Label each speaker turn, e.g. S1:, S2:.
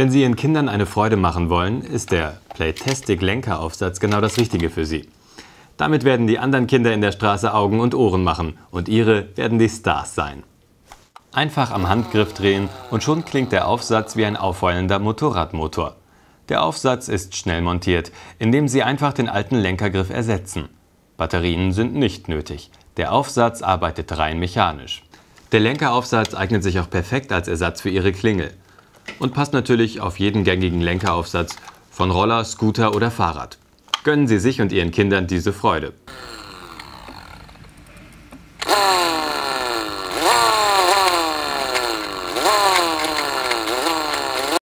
S1: Wenn Sie Ihren Kindern eine Freude machen wollen, ist der Playtastic Lenkeraufsatz genau das Richtige für Sie. Damit werden die anderen Kinder in der Straße Augen und Ohren machen und Ihre werden die Stars sein. Einfach am Handgriff drehen und schon klingt der Aufsatz wie ein aufheulender Motorradmotor. Der Aufsatz ist schnell montiert, indem Sie einfach den alten Lenkergriff ersetzen. Batterien sind nicht nötig. Der Aufsatz arbeitet rein mechanisch. Der Lenkeraufsatz eignet sich auch perfekt als Ersatz für Ihre Klingel und passt natürlich auf jeden gängigen Lenkeraufsatz von Roller, Scooter oder Fahrrad. Gönnen Sie sich und Ihren Kindern diese Freude.